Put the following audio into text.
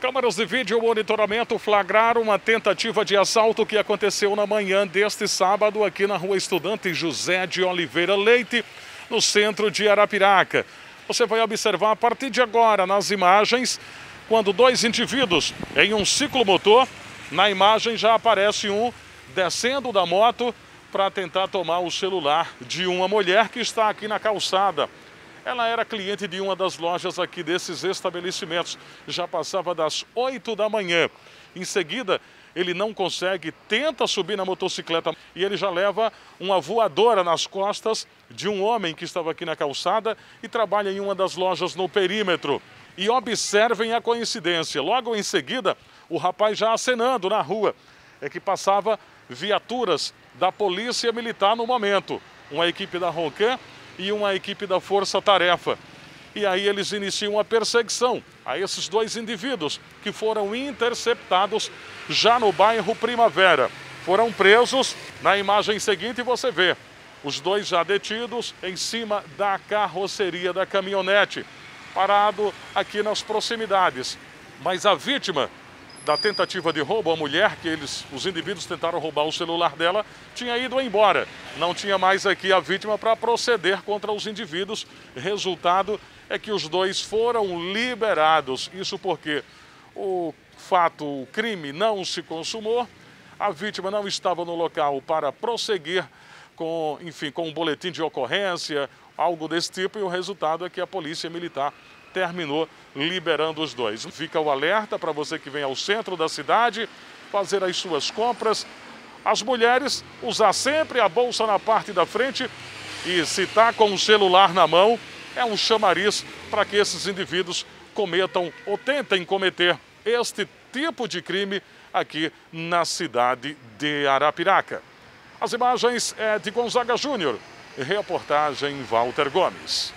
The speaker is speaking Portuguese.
Câmaras de vídeo monitoramento flagraram uma tentativa de assalto que aconteceu na manhã deste sábado aqui na rua Estudante José de Oliveira Leite, no centro de Arapiraca. Você vai observar a partir de agora nas imagens, quando dois indivíduos em um ciclomotor, na imagem já aparece um descendo da moto para tentar tomar o celular de uma mulher que está aqui na calçada. Ela era cliente de uma das lojas aqui desses estabelecimentos. Já passava das 8 da manhã. Em seguida, ele não consegue, tenta subir na motocicleta e ele já leva uma voadora nas costas de um homem que estava aqui na calçada e trabalha em uma das lojas no perímetro. E observem a coincidência. Logo em seguida, o rapaz já acenando na rua. É que passava viaturas da Polícia Militar no momento. Uma equipe da Roncan e uma equipe da Força Tarefa. E aí eles iniciam a perseguição a esses dois indivíduos que foram interceptados já no bairro Primavera. Foram presos. Na imagem seguinte você vê os dois já detidos em cima da carroceria da caminhonete, parado aqui nas proximidades. Mas a vítima da tentativa de roubo, a mulher que eles, os indivíduos tentaram roubar o celular dela, tinha ido embora. Não tinha mais aqui a vítima para proceder contra os indivíduos. Resultado é que os dois foram liberados. Isso porque o fato, o crime não se consumou, a vítima não estava no local para prosseguir com, enfim, com um boletim de ocorrência, algo desse tipo, e o resultado é que a polícia militar terminou liberando os dois. Fica o alerta para você que vem ao centro da cidade fazer as suas compras. As mulheres usar sempre a bolsa na parte da frente e se está com o celular na mão, é um chamariz para que esses indivíduos cometam ou tentem cometer este tipo de crime aqui na cidade de Arapiraca. As imagens é de Gonzaga Júnior, reportagem Walter Gomes.